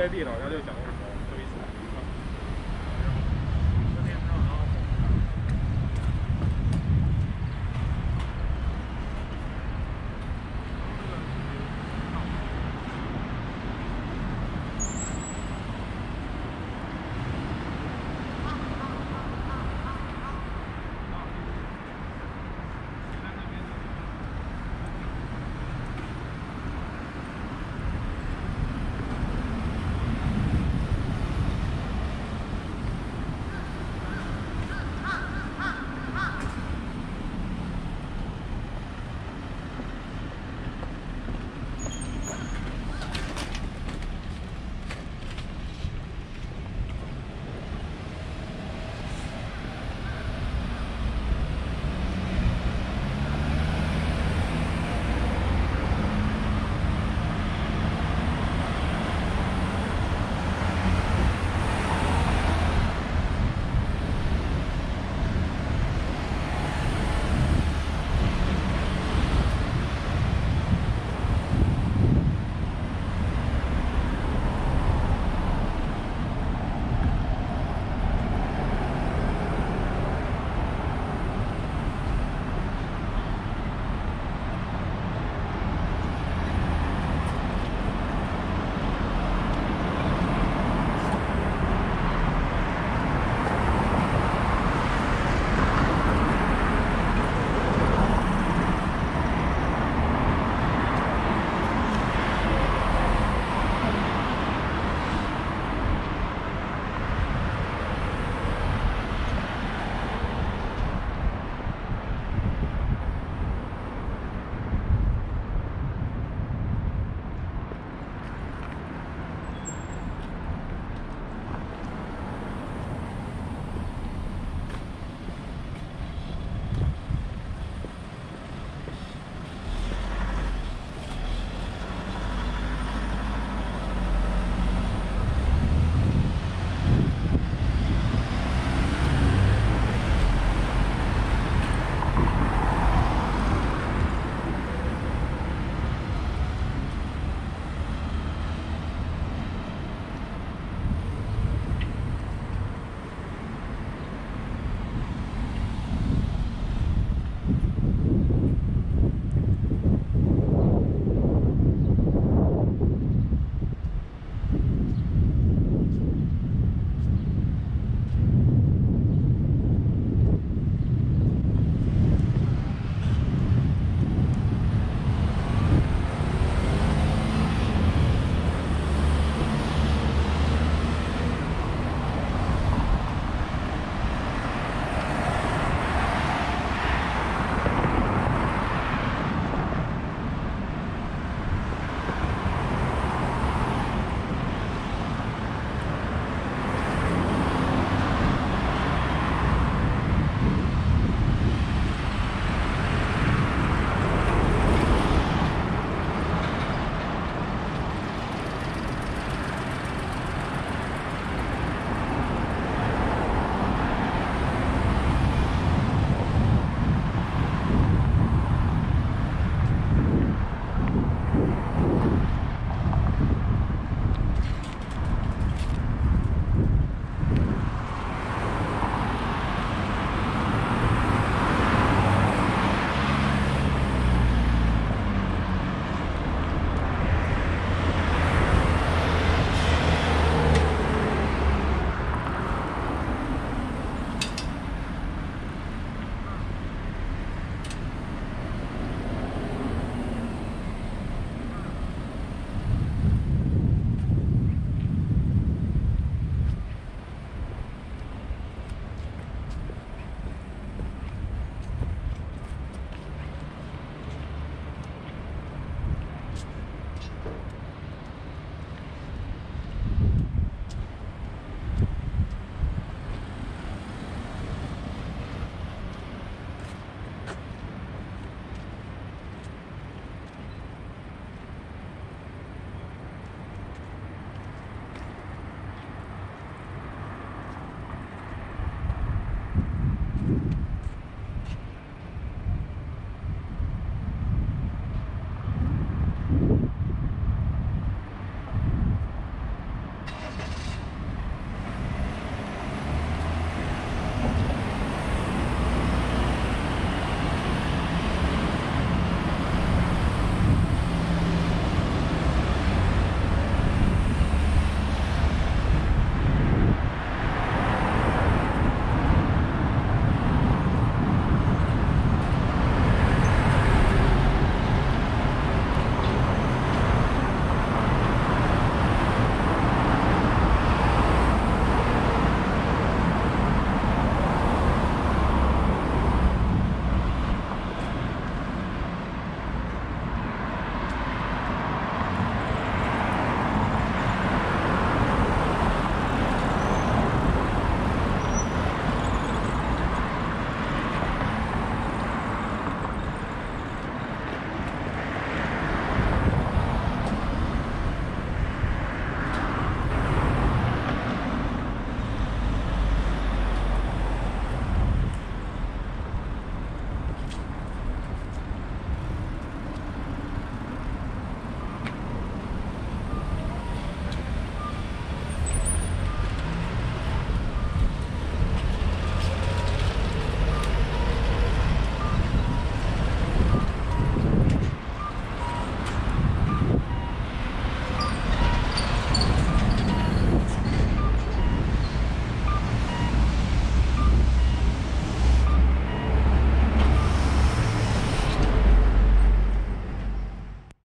在地上它就响